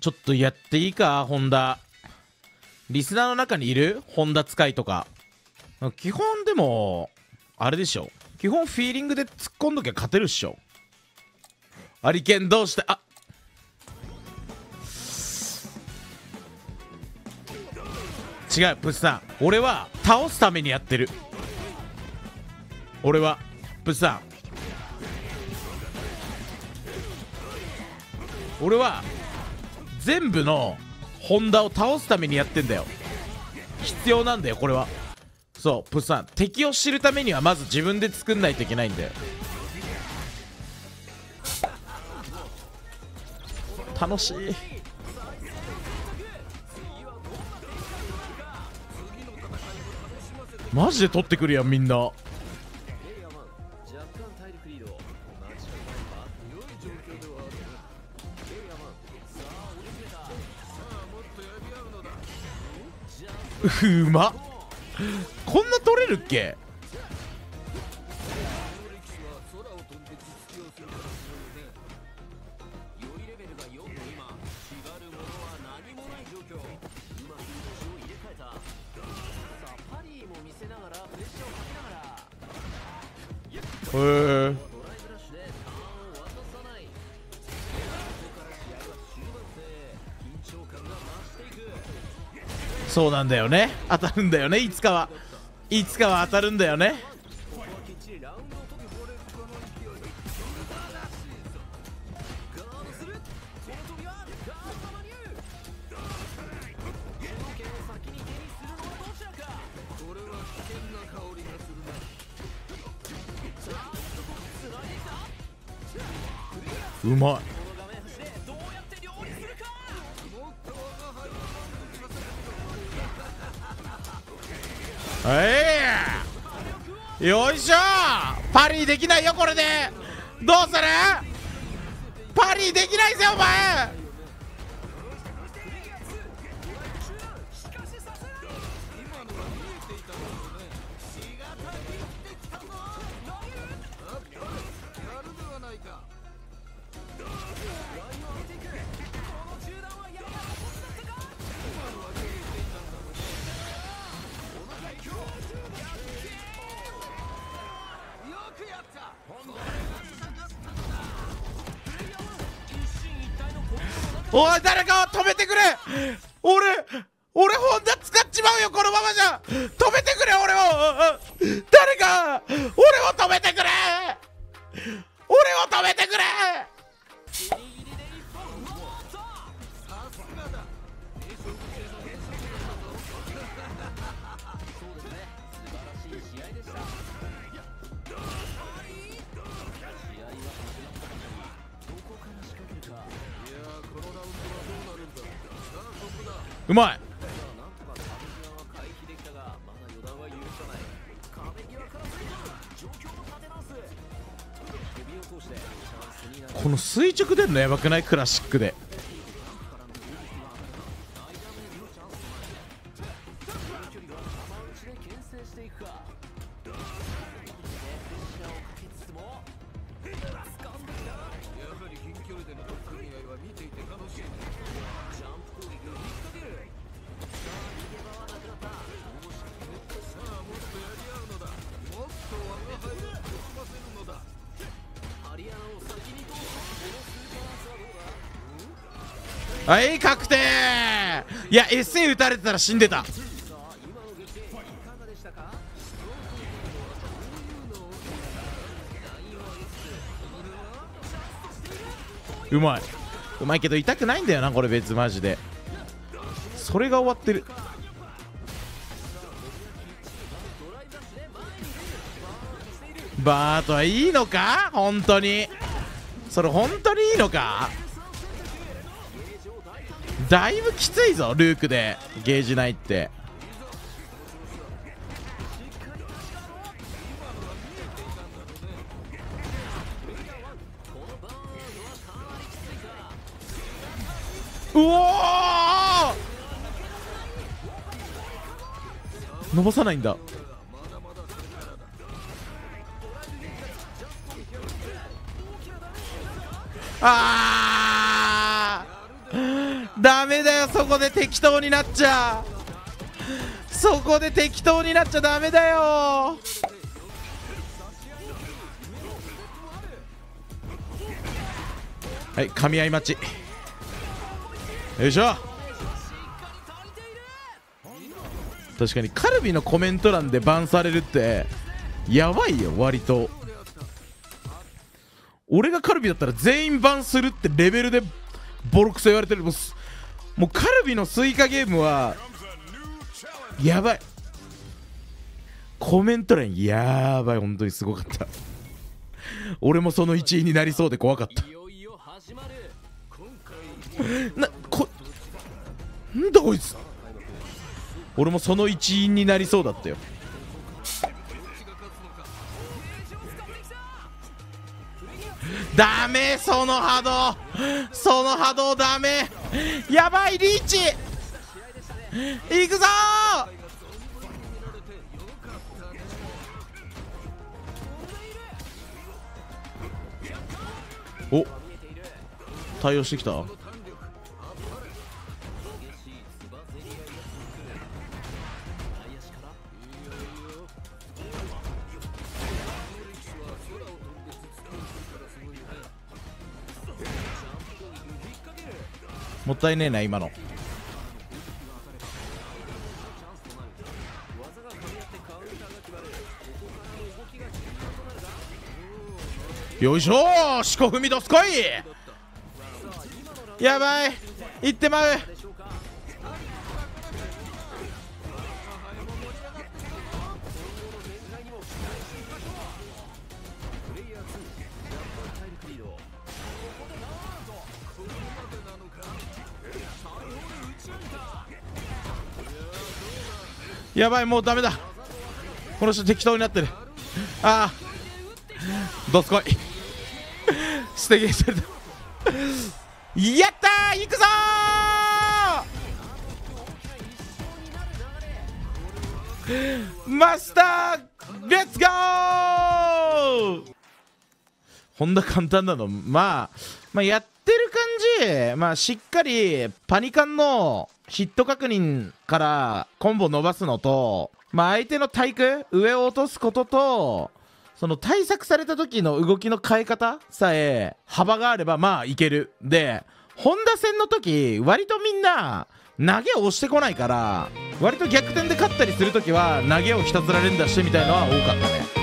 ちょっとやっていいかホンダ。リスナーの中にいるホンダ使いとか。基本でもあれでしょ。基本フィーリングで突っ込んどきゃ勝てるっしょ。アリケンどうしてあ違うプスさん。俺は倒すためにやってる。俺はプスさん。俺は全部のホンダを倒すためにやってんだよ。必要なんだよこれは。そうプスさん敵を知るためにはまず自分で作んないといけないんだよ。楽しい。マジで取ってくるやんみんな。うまこんな取れるっけ？へえ。そうなんだよね。当たるんだよねいつかは。いつかは当たるんだよね。うまい。はい。よいしょ。パリできないよこれで。どうする？パリできないぜお前。おい誰かを止めてくれ。俺俺ホンダ使っちまうよこのままじゃ。止めてくれ俺を。誰か俺を止めてくれ。俺を止めてくれ。うまい。この垂直出んのやばくない？クラシックで。はい確定。いや SA 打たれてたら死んでた。うまい。うまいけど痛くないんだよなこれ別マジで。それが終わってる。バートはいいのか？本当に。それ本当にいいのか？だいぶきついぞルークで。ゲージないって。うお伸ばさないんだ。あー！ダメだよそこで適当になっちゃ。そこで適当になっちゃダメだよ。はい噛み合い待ち。よいしょ。確かにカルビのコメント欄でバンされるってやばいよ割と。俺がカルビだったら全員バンするってレベルでボロクソ言われてる。もうもうカルビのスイカゲームはやばい。コメント欄やばい。本当にすごかった。俺もその一員になりそうで怖かった。なこなんだこいつ。俺もその一員になりそうだったよ。ダメその波動。その波動ダメ。やばいリーチ。いくぞ。お。対応してきた？もったいねえな今の。よいしょ四股踏みどすこい。やばい。行ってまう。やばいもうダメだ。この人適当になってる。ああ。どすこい。捨てゲーされた。やったー！行くぞマスターレッツゴー！こんな簡単なの。まあまあやってる感じ。まあしっかりパニカンのヒット確認からコンボ伸ばすのと、まあ、相手の対空上を落とすこととその対策された時の動きの変え方さえ幅があればまあいける。で本田戦の時割とみんな投げを押してこないから割と逆転で勝ったりする時は投げをひたすら連打してみたいのは多かったね。